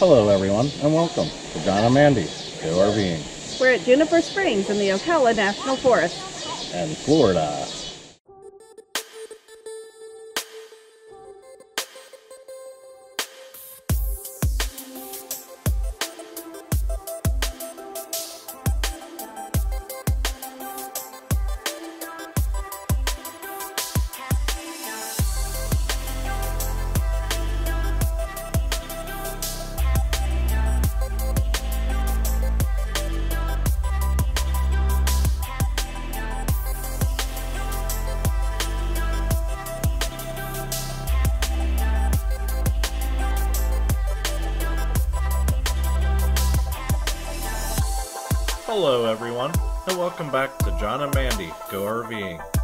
Hello, everyone, and welcome to Jon and Mandy Go RVing We're at Juniper Springs in the Ocala National Forest. in Florida. And welcome back to Jon and Mandy Go RVing.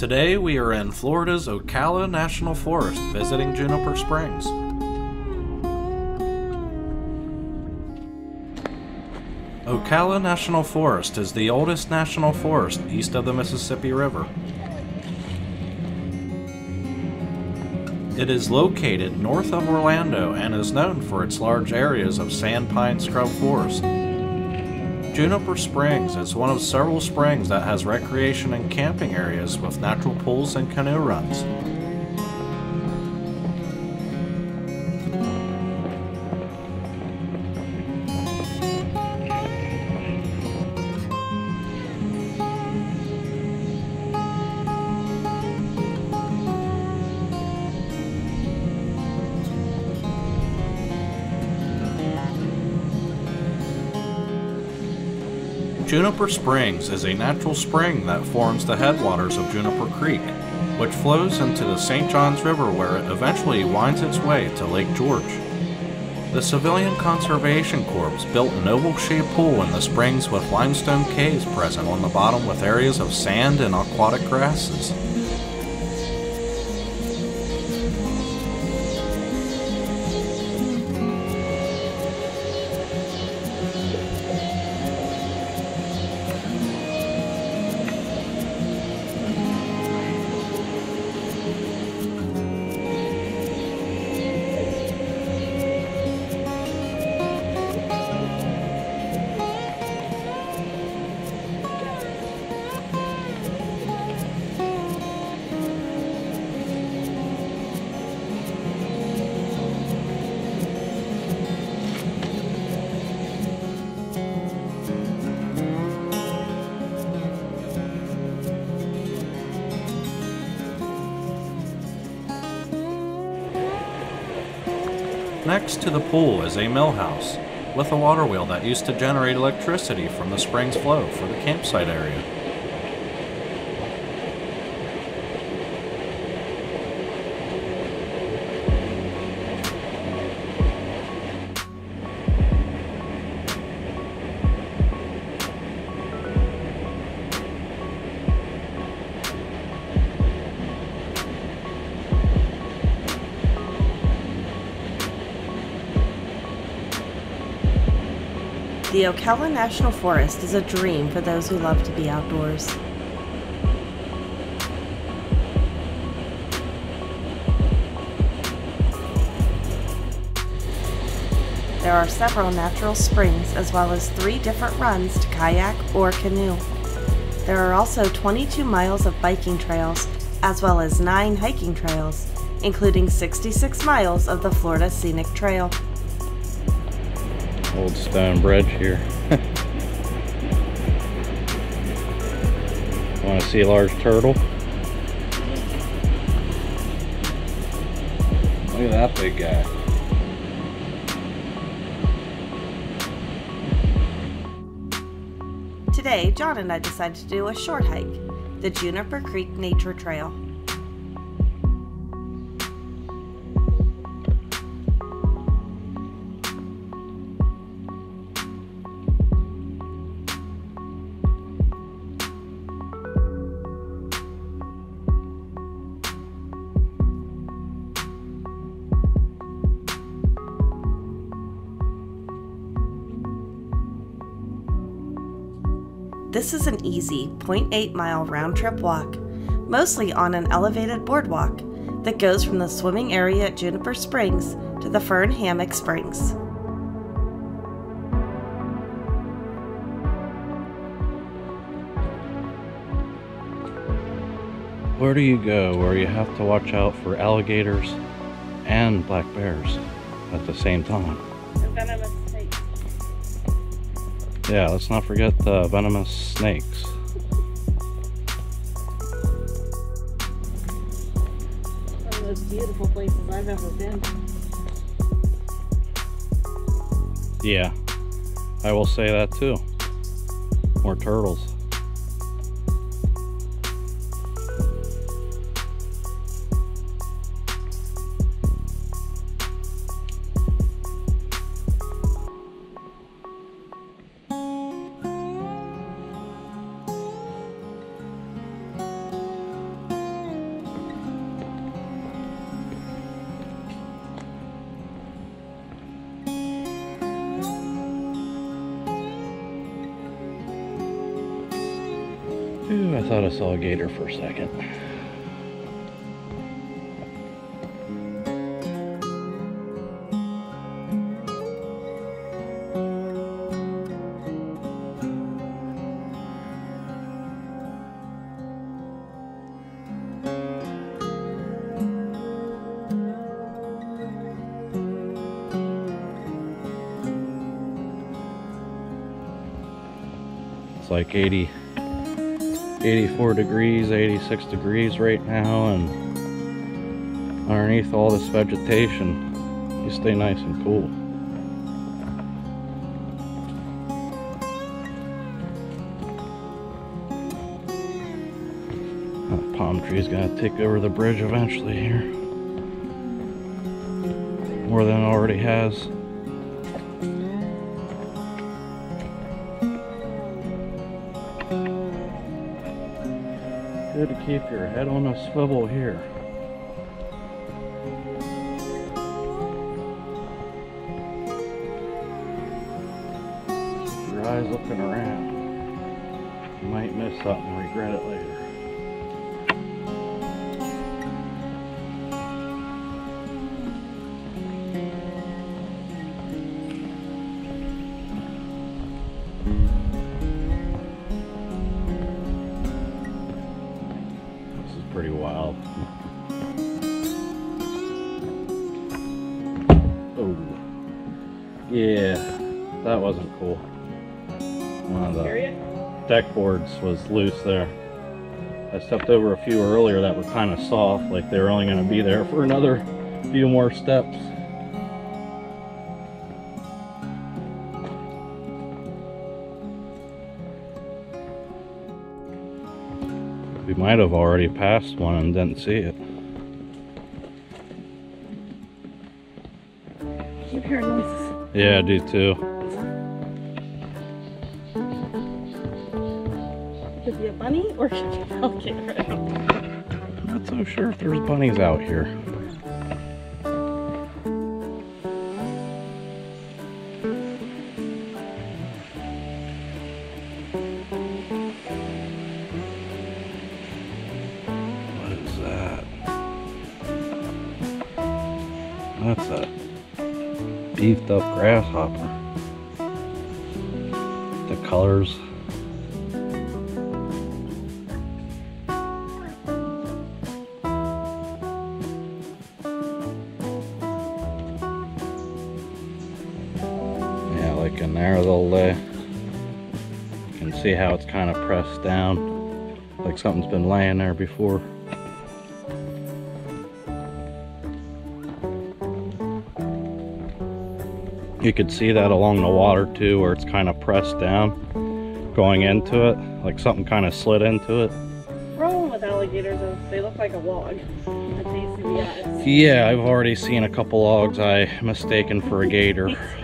Today we are in Florida's Ocala National Forest visiting Juniper Springs. Ocala National Forest is the oldest national forest east of the Mississippi River. It is located north of Orlando and is known for its large areas of sand pine scrub forest. Juniper Springs is one of several springs that has recreation and camping areas with natural pools and canoe runs. Juniper Springs is a natural spring that forms the headwaters of Juniper Creek, which flows into the St. Johns River where it eventually winds its way to Lake George. The Civilian Conservation Corps built an oval-shaped pool in the springs with limestone caves present on the bottom with areas of sand and aquatic grasses. Next to the pool is a mill house with a water wheel that used to generate electricity from the spring's flow for the campsite area. The Ocala National Forest is a dream for those who love to be outdoors. There are several natural springs as well as three different runs to kayak or canoe. There are also 22 miles of biking trails as well as 9 hiking trails, including 66 miles of the Florida Scenic Trail. Old stone bridge here. Want to see a large turtle? Look at that big guy. Today, Jon and I decided to do a short hike, the Juniper Creek Nature Trail. This is an easy 0.8 mile round trip walk, mostly on an elevated boardwalk that goes from the swimming area at Juniper Springs to the Fern Hammock Springs. Where do you go where you have to watch out for alligators and black bears at the same time? Yeah, let's not forget the venomous snakes. One of the beautiful places I've ever been. Yeah, I will say that too. More turtles. Ooh, I thought I saw a gator for a second. It's like 80, 84 degrees, 86 degrees right now, and underneath all this vegetation, you stay nice and cool. That palm tree's gonna take over the bridge eventually here. More than it already has. Good to keep your head on a swivel here. Keep your eyes looking around. You might miss something regret it later. Oh. Yeah, that wasn't cool. One of the deck boards was loose there. I stepped over a few earlier that were kind of soft, like they were only going to be there for another few more steps. We might have already passed one and didn't see it. Hearing noises. Yeah, I do too. Could be a bunny or could be an alligator. Not so sure if there's bunnies out here. What is that? That's a beefed up grasshopper. The colors. Yeah, like in there they'll lay. Uh, you can see how it's kind of pressed down, like something's been laying there before. You could see that along the water too, where it's kind of pressed down, going into it, like something kind of slid into it. Problem with alligators is they look like a log. At least in the eyes. Yeah, I've already seen a couple logs I mistaken for a gator.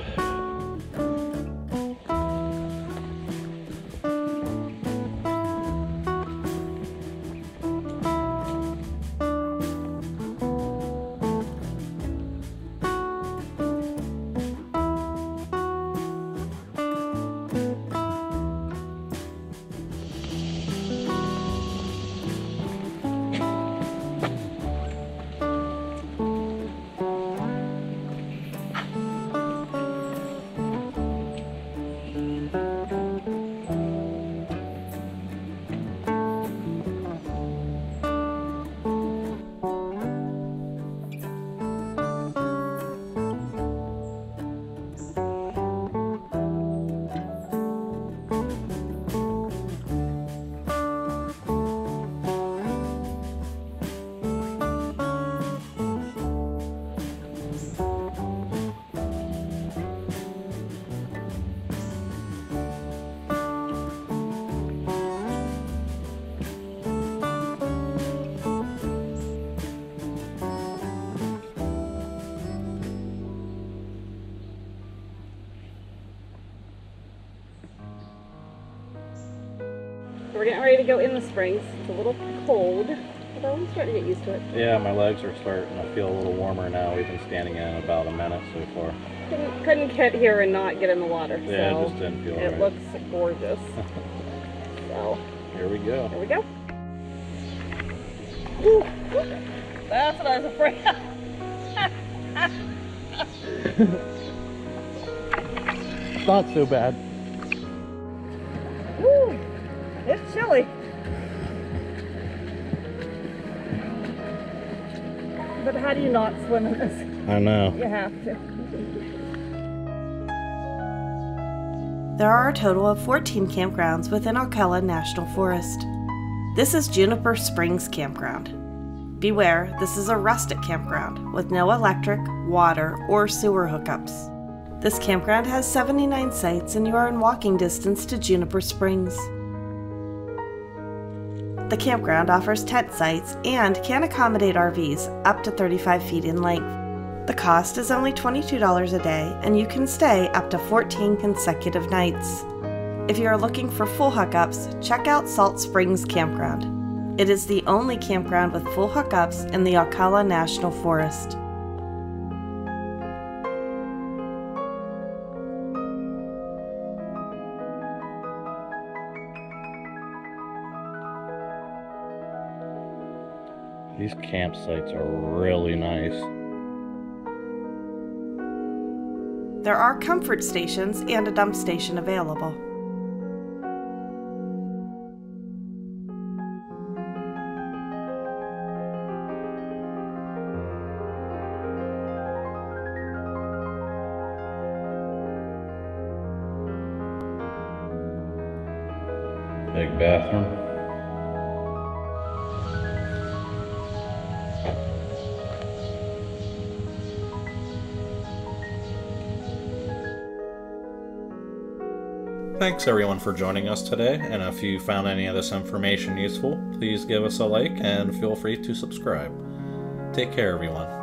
getting ready to go in the springs. It's a little cold, but I'm starting to get used to it. Yeah, my legs are starting to feel a little warmer now. We've been standing in about a minute so far. Couldn't, couldn't get here and not get in the water. Yeah, so it just didn't feel it right. looks gorgeous. so Here we go. here we go. Ooh, that's what I was afraid of. It's not so bad. Do you not swim in this? I know. You have to. There are a total of 14 campgrounds within Ocala National Forest. This is Juniper Springs Campground. Beware, this is a rustic campground with no electric, water, or sewer hookups. This campground has 79 sites and you are in walking distance to Juniper Springs. The campground offers tent sites and can accommodate RVs up to 35 feet in length. The cost is only $22 a day, and you can stay up to 14 consecutive nights. If you are looking for full hookups, check out Salt Springs Campground. It is the only campground with full hookups in the Ocala National Forest. These campsites are really nice. There are comfort stations and a dump station available. Big bathroom. Thanks everyone for joining us today, and if you found any of this information useful, please give us a like and feel free to subscribe. Take care, everyone.